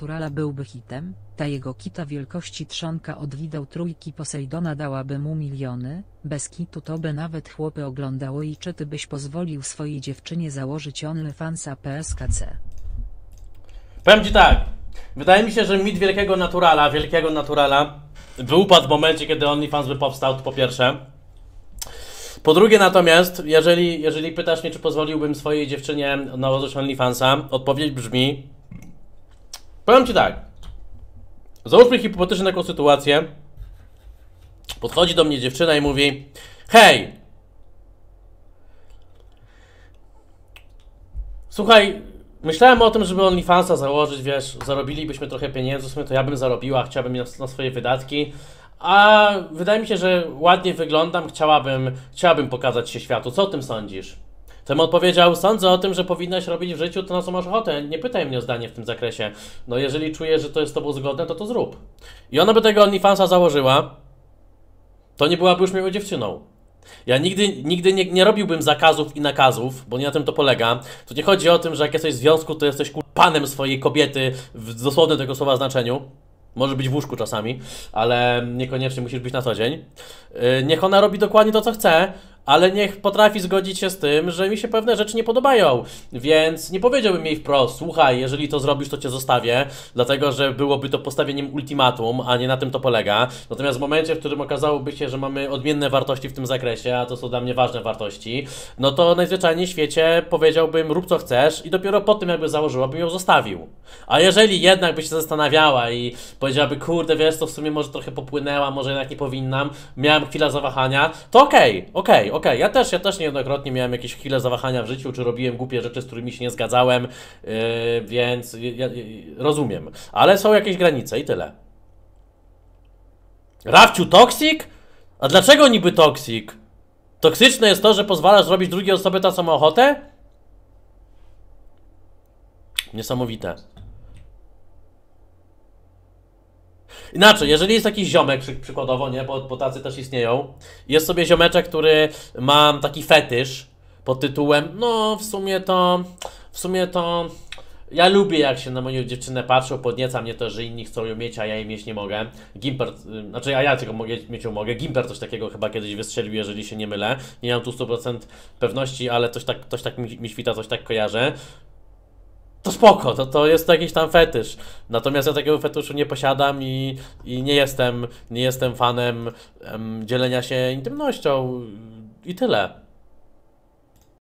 naturala byłby hitem, ta jego kita wielkości trzonka od wideł trójki Posejdona dałaby mu miliony, bez kitu to by nawet chłopy oglądało i czy ty byś pozwolił swojej dziewczynie założyć OnlyFansa PSKC? Powiem ci tak. Wydaje mi się, że mit wielkiego naturala, wielkiego naturala wyupadł w momencie, kiedy OnlyFans by powstał, to po pierwsze. Po drugie natomiast, jeżeli, jeżeli pytasz mnie, czy pozwoliłbym swojej dziewczynie nałożyć OnlyFansa, odpowiedź brzmi... Powiem Ci tak. Załóżmy hipotetycznie taką sytuację. Podchodzi do mnie dziewczyna i mówi Hej! Słuchaj, myślałem o tym, żeby OnlyFansa założyć, wiesz, zarobilibyśmy trochę pieniędzy, w sumie to ja bym zarobiła, chciałabym na, na swoje wydatki. A wydaje mi się, że ładnie wyglądam, chciałabym, chciałabym pokazać się światu. Co o tym sądzisz? To mu odpowiedział, sądzę o tym, że powinnaś robić w życiu to, na co masz ochotę. Nie pytaj mnie o zdanie w tym zakresie. No jeżeli czujesz, że to jest z tobą zgodne, to to zrób. I ona by tego OnlyFansa założyła, to nie byłaby już miłą dziewczyną. Ja nigdy, nigdy nie, nie robiłbym zakazów i nakazów, bo nie na tym to polega. Tu nie chodzi o tym, że jak jesteś w związku, to jesteś panem swojej kobiety w dosłownym tego słowa znaczeniu. Może być w łóżku czasami, ale niekoniecznie musisz być na co dzień. Yy, Niech ona robi dokładnie to, co chce, ale niech potrafi zgodzić się z tym, że mi się pewne rzeczy nie podobają. Więc nie powiedziałbym jej wprost, słuchaj, jeżeli to zrobisz, to cię zostawię, dlatego że byłoby to postawieniem ultimatum, a nie na tym to polega. Natomiast w momencie, w którym okazałoby się, że mamy odmienne wartości w tym zakresie, a to są dla mnie ważne wartości, no to najzwyczajniej w świecie powiedziałbym, rób co chcesz i dopiero po tym, jakby założyła, bym ją zostawił. A jeżeli jednak by się zastanawiała i powiedziałaby, kurde, wiesz, to w sumie może trochę popłynęła, może jednak nie powinnam, miałem chwilę zawahania, to okej, okej, okej. Ja też, ja też niejednokrotnie miałem jakieś chwile zawahania w życiu, czy robiłem głupie rzeczy, z którymi się nie zgadzałem, yy, więc ja, rozumiem. Ale są jakieś granice i tyle. Rafciu, toksik? A dlaczego niby toksik? Toksyczne jest to, że pozwalasz zrobić drugiej osobie ta samą ochotę? Niesamowite. Inaczej, jeżeli jest jakiś ziomek, przy, przykładowo, nie, bo, bo tacy też istnieją, jest sobie ziomeczek, który ma taki fetysz pod tytułem, no w sumie to, w sumie to, ja lubię jak się na moją dziewczynę patrzą, podnieca mnie to, że inni chcą ją mieć, a ja jej mieć nie mogę. Gimper, y, znaczy a ja tylko mogę, mieć ją mogę. Gimper coś takiego chyba kiedyś wystrzelił, jeżeli się nie mylę. Nie mam tu 100% pewności, ale coś tak, coś tak mi, mi świta, coś tak kojarzę to spoko, to, to jest jakiś tam fetysz. Natomiast ja takiego fetyszu nie posiadam i, i nie jestem, nie jestem fanem em, dzielenia się intymnością i tyle.